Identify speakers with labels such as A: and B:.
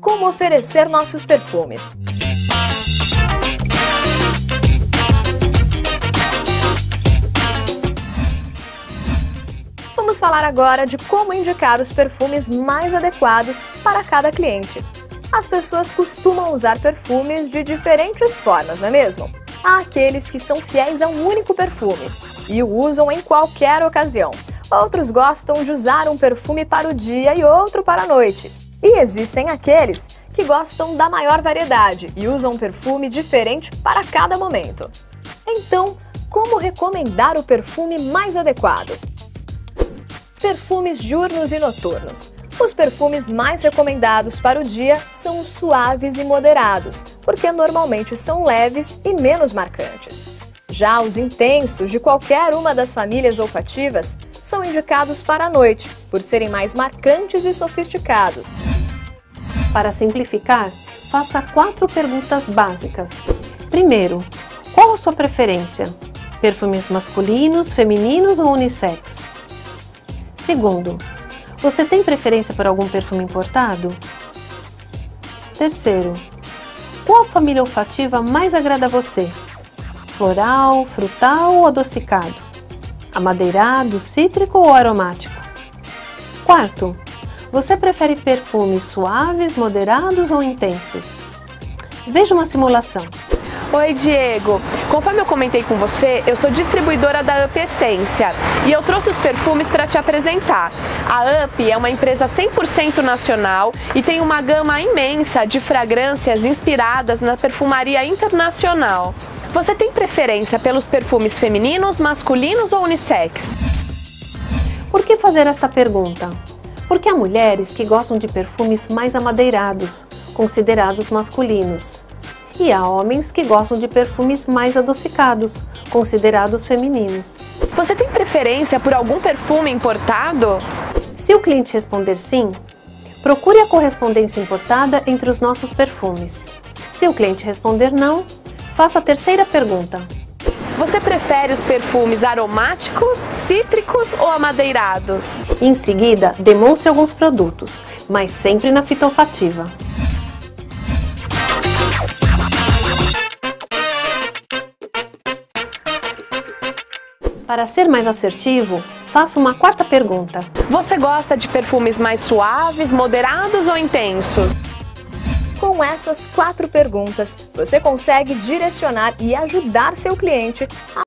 A: Como oferecer nossos perfumes? Vamos falar agora de como indicar os perfumes mais adequados para cada cliente. As pessoas costumam usar perfumes de diferentes formas, não é mesmo? Há aqueles que são fiéis a um único perfume e o usam em qualquer ocasião. Outros gostam de usar um perfume para o dia e outro para a noite. E existem aqueles que gostam da maior variedade e usam um perfume diferente para cada momento. Então, como recomendar o perfume mais adequado? Perfumes diurnos e noturnos. Os perfumes mais recomendados para o dia são os suaves e moderados, porque normalmente são leves e menos marcantes. Já os intensos de qualquer uma das famílias olfativas são indicados para a noite, por serem mais marcantes e sofisticados.
B: Para simplificar, faça quatro perguntas básicas. Primeiro, qual a sua preferência? Perfumes masculinos, femininos ou unissex? Segundo, você tem preferência por algum perfume importado? Terceiro, qual a família olfativa mais agrada a você? Floral, frutal ou adocicado? Amadeirado, cítrico ou aromático? Quarto, você prefere perfumes suaves, moderados ou intensos? Veja uma simulação.
C: Oi, Diego. Conforme eu comentei com você, eu sou distribuidora da UP Essência e eu trouxe os perfumes para te apresentar. A UP é uma empresa 100% nacional e tem uma gama imensa de fragrâncias inspiradas na perfumaria internacional. Você tem preferência pelos perfumes femininos, masculinos ou unissex?
B: Por que fazer esta pergunta? Porque há mulheres que gostam de perfumes mais amadeirados, considerados masculinos e há homens que gostam de perfumes mais adocicados, considerados femininos.
C: Você tem preferência por algum perfume importado?
B: Se o cliente responder sim, procure a correspondência importada entre os nossos perfumes. Se o cliente responder não, faça a terceira pergunta.
C: Você prefere os perfumes aromáticos, cítricos ou amadeirados?
B: Em seguida, demonstre alguns produtos, mas sempre na fita olfativa. Para ser mais assertivo, faça uma quarta pergunta.
C: Você gosta de perfumes mais suaves, moderados ou intensos?
A: Com essas quatro perguntas, você consegue direcionar e ajudar seu cliente a